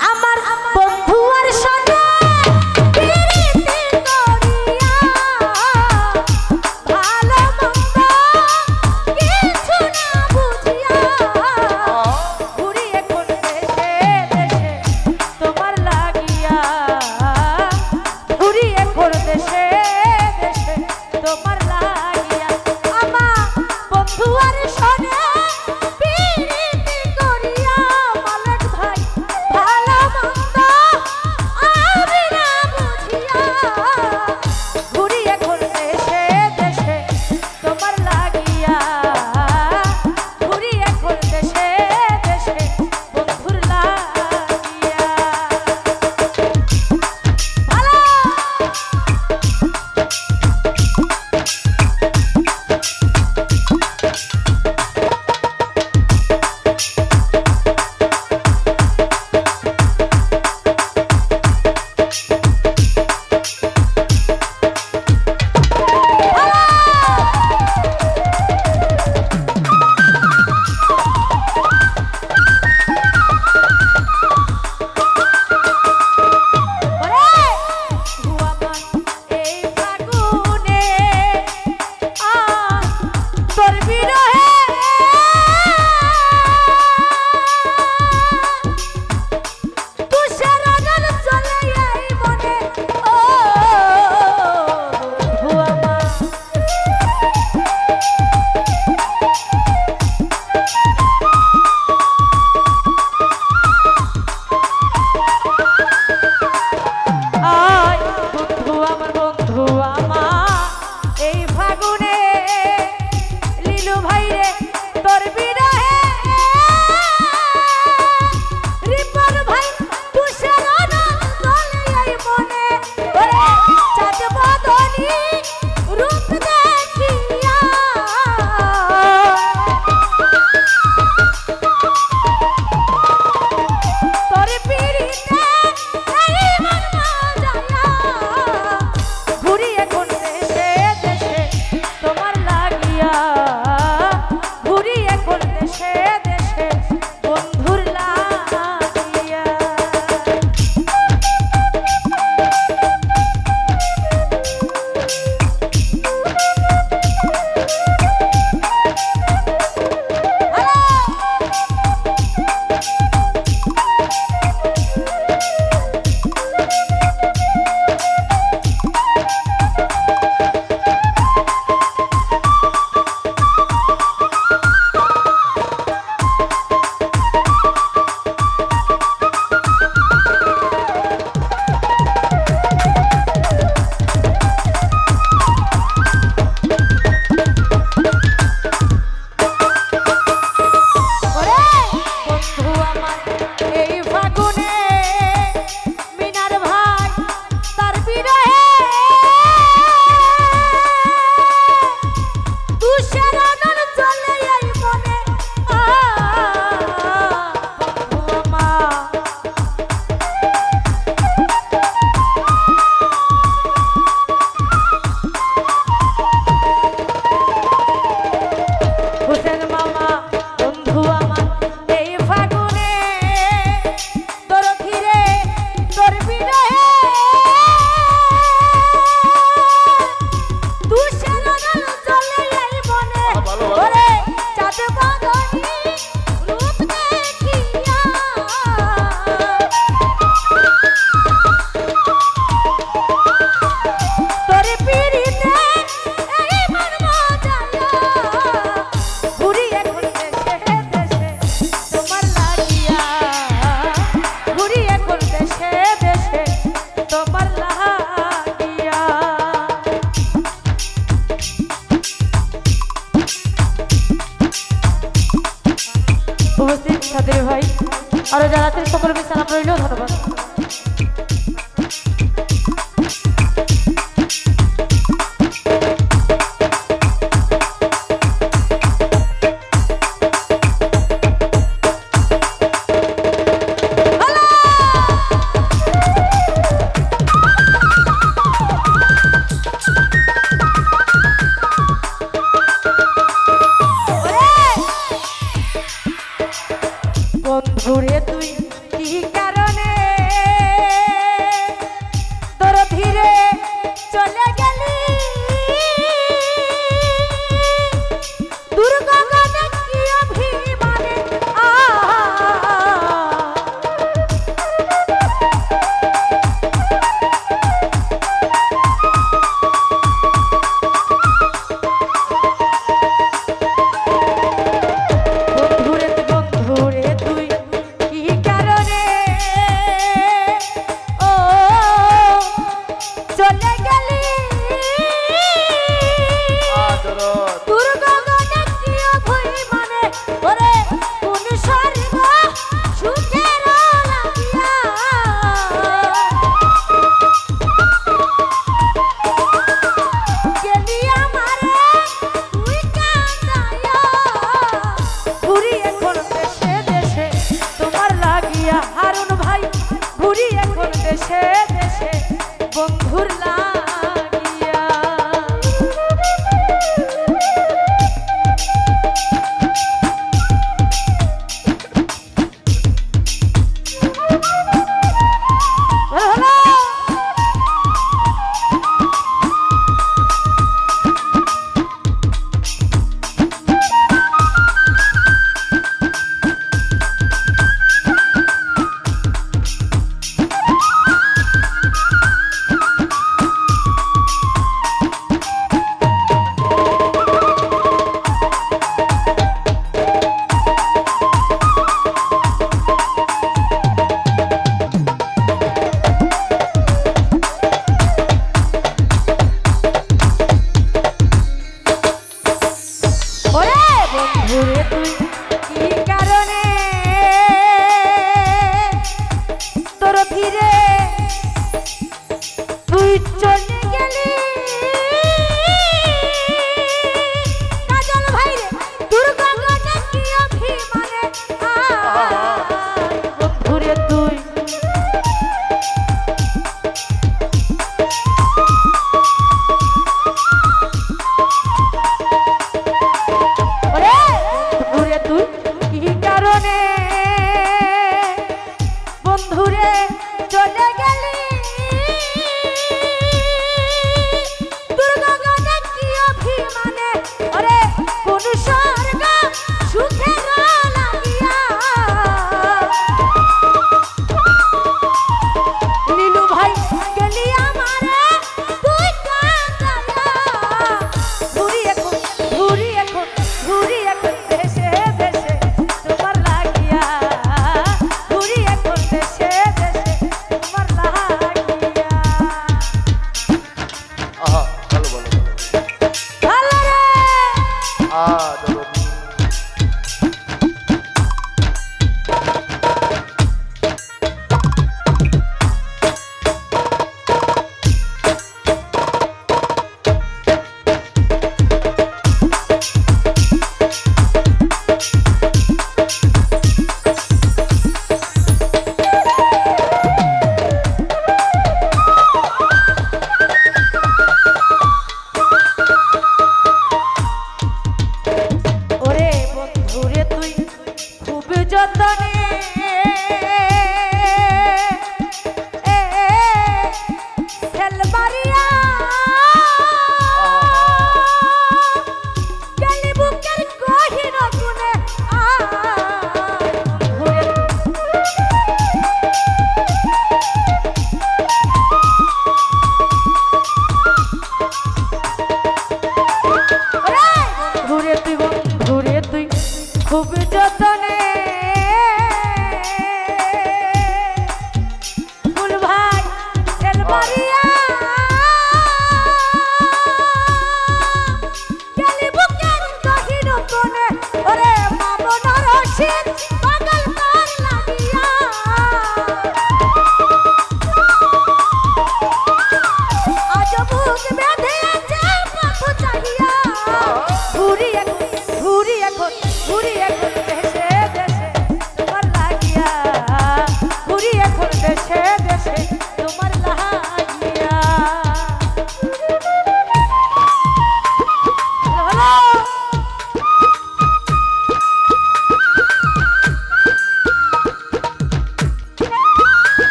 আরও